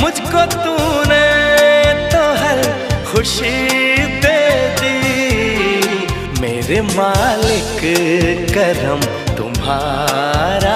मुझको तूने तो हर खुशी दे दी। मेरे मालिक करम तुम्हारा